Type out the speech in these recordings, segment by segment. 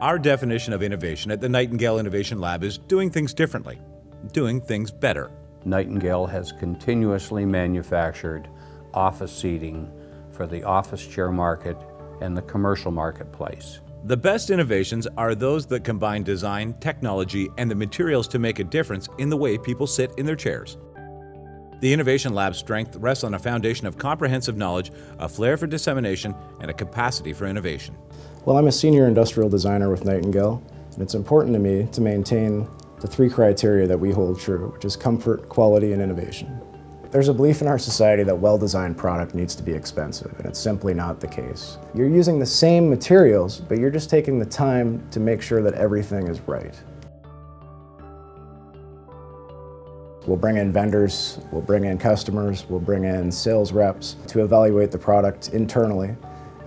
Our definition of innovation at the Nightingale Innovation Lab is doing things differently, doing things better. Nightingale has continuously manufactured office seating for the office chair market and the commercial marketplace. The best innovations are those that combine design, technology, and the materials to make a difference in the way people sit in their chairs. The Innovation Lab's strength rests on a foundation of comprehensive knowledge, a flair for dissemination, and a capacity for innovation. Well, I'm a senior industrial designer with Nightingale, and it's important to me to maintain the three criteria that we hold true, which is comfort, quality, and innovation. There's a belief in our society that well-designed product needs to be expensive, and it's simply not the case. You're using the same materials, but you're just taking the time to make sure that everything is right. We'll bring in vendors, we'll bring in customers, we'll bring in sales reps to evaluate the product internally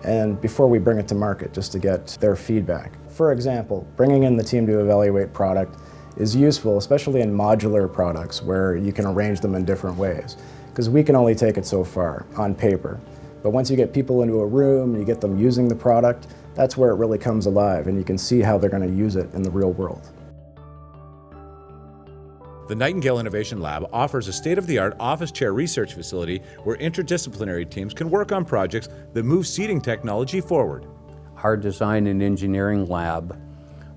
and before we bring it to market just to get their feedback. For example, bringing in the team to evaluate product is useful, especially in modular products where you can arrange them in different ways, because we can only take it so far on paper. But once you get people into a room, you get them using the product, that's where it really comes alive and you can see how they're going to use it in the real world. The Nightingale Innovation Lab offers a state-of-the-art office chair research facility where interdisciplinary teams can work on projects that move seating technology forward. Our design and engineering lab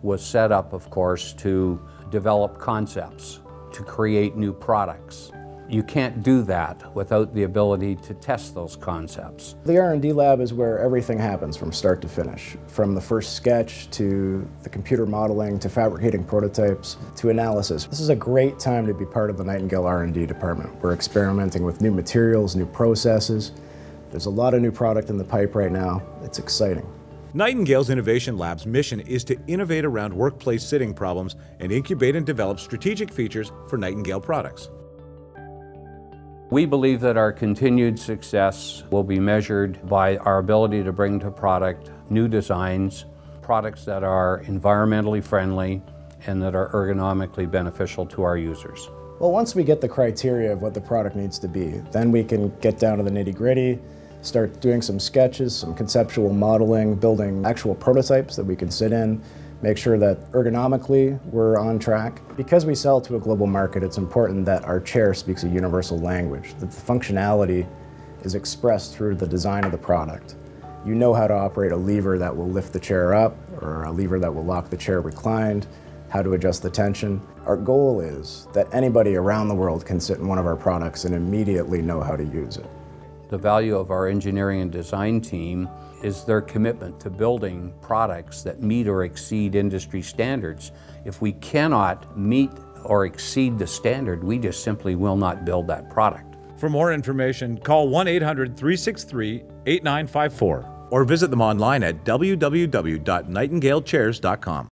was set up, of course, to develop concepts, to create new products. You can't do that without the ability to test those concepts. The R&D lab is where everything happens from start to finish. From the first sketch to the computer modeling to fabricating prototypes to analysis. This is a great time to be part of the Nightingale R&D department. We're experimenting with new materials, new processes. There's a lot of new product in the pipe right now. It's exciting. Nightingale's Innovation Lab's mission is to innovate around workplace sitting problems and incubate and develop strategic features for Nightingale products. We believe that our continued success will be measured by our ability to bring to product new designs, products that are environmentally friendly and that are ergonomically beneficial to our users. Well, once we get the criteria of what the product needs to be, then we can get down to the nitty gritty, start doing some sketches, some conceptual modeling, building actual prototypes that we can sit in, make sure that ergonomically we're on track. Because we sell to a global market, it's important that our chair speaks a universal language, that the functionality is expressed through the design of the product. You know how to operate a lever that will lift the chair up or a lever that will lock the chair reclined, how to adjust the tension. Our goal is that anybody around the world can sit in one of our products and immediately know how to use it. The value of our engineering and design team is their commitment to building products that meet or exceed industry standards. If we cannot meet or exceed the standard, we just simply will not build that product. For more information, call 1-800-363-8954 or visit them online at www.nightingalechairs.com.